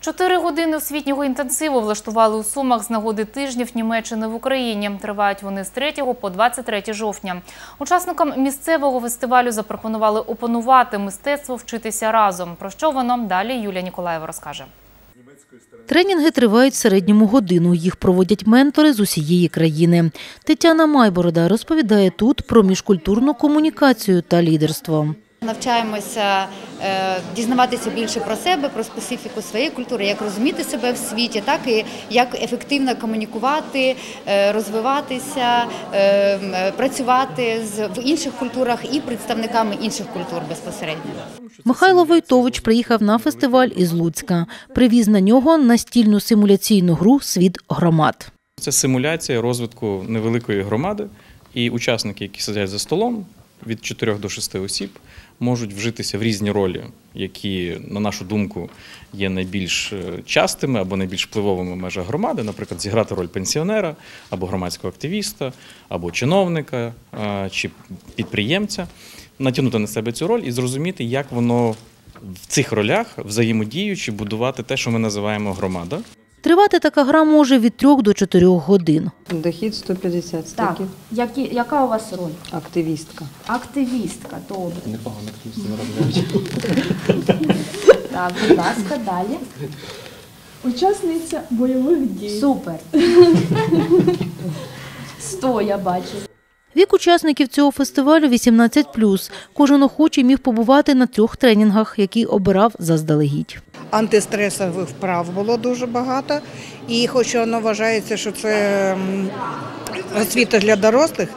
Чотири години освітнього інтенсиву влаштували у Сумах з нагоди тижнів Німеччини в Україні. Тривають вони з 3 по 23 жовтня. Учасникам місцевого фестивалю запропонували опанувати мистецтво вчитися разом. Про що воно далі Юлія Ніколаєва розкаже. Тренінги тривають в середньому годину. Їх проводять ментори з усієї країни. Тетяна Майборода розповідає тут про міжкультурну комунікацію та лідерство. Навчаємося дізнаватися більше про себе, про специфіку своєї культури, як розуміти себе в світі, так і як ефективно комунікувати, е, розвиватися, е, е, працювати з в інших культурах і представниками інших культур безпосередньо. Михайло Войтович приїхав на фестиваль із Луцька. Привіз на нього настільну симуляційну гру Світ громад. Це симуляція розвитку невеликої громади, і учасники, які сидять за столом від 4 до 6 осіб, можуть вжитися в різні ролі, які, на нашу думку, є найбільш е, частими або найбільш впливовими в межах громади, наприклад, зіграти роль пенсіонера або громадського активіста, або чиновника е, чи підприємця, натягнути на себе цю роль і зрозуміти, як воно в цих ролях взаємодіючи будувати те, що ми називаємо громада. Тривати така гра може від 3 до 4 годин. Дохід 150 Так, стиків. які, яка у вас роль? Активістка. Активістка, добре. Непогано активісти не Так, будь ласка, далі. Учасниця бойових дій. Супер. Сто, я бачу. Вік учасників цього фестивалю 18+. Кожен охочий міг побувати на трьох тренінгах, які обирав заздалегідь. антистресових вправ було дуже багато. І хоч воно вважається, що це освіта для дорослих,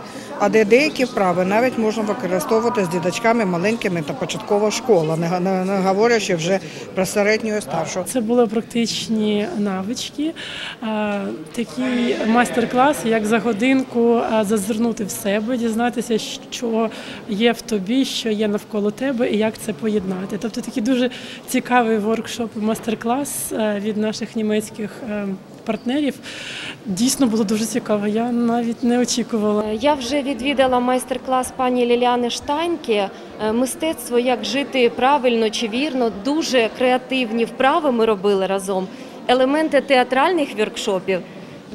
а де деякі вправи навіть можна використовувати з діточками маленькими та початкова школа, не, говорячи вже про середню і старшу. Це були практичні навички, е, такий майстер-клас, як за годинку е, зазирнути в себе, дізнатися, що є в тобі, що є навколо тебе, і як це поєднати. Тобто такий дуже цікавий воркшоп, майстер-клас е, від наших німецьких е, партнерів. Дійсно було дуже цікаво. Я навіть не очікувала. Я вже відвідала майстер-клас пані Ліліани Штаньки. Е, Мистецтво, як жити правильно чи вірно, дуже креативні вправи ми робили разом. Елементи театральних воркшопів.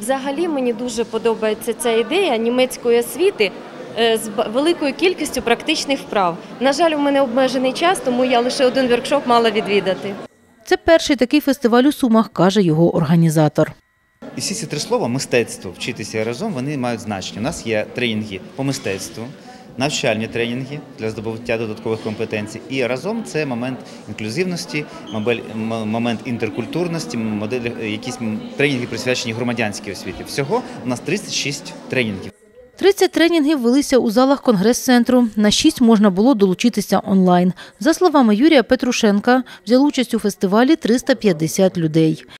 Взагалі мені дуже подобається ця ідея німецької освіти е, з великою кількістю практичних вправ. На жаль, у мене обмежений час, тому я лише один воркшоп мала відвідати. Це перший такий фестиваль у Сумах, каже його організатор. І всі ці три слова мистецтво, вчитися разом, вони мають значення. У нас є тренінги по мистецтву, навчальні тренінги для здобуття додаткових компетенцій. І разом це момент інклюзивності, момент інтеркультурності, модель, якісь тренінги присвячені громадянській освіті. Всього у нас 36 тренінгів. 30 тренінгів велися у залах конгрес-центру. На 6 можна було долучитися онлайн. За словами Юрія Петрушенка, взяли участь у фестивалі 350 людей.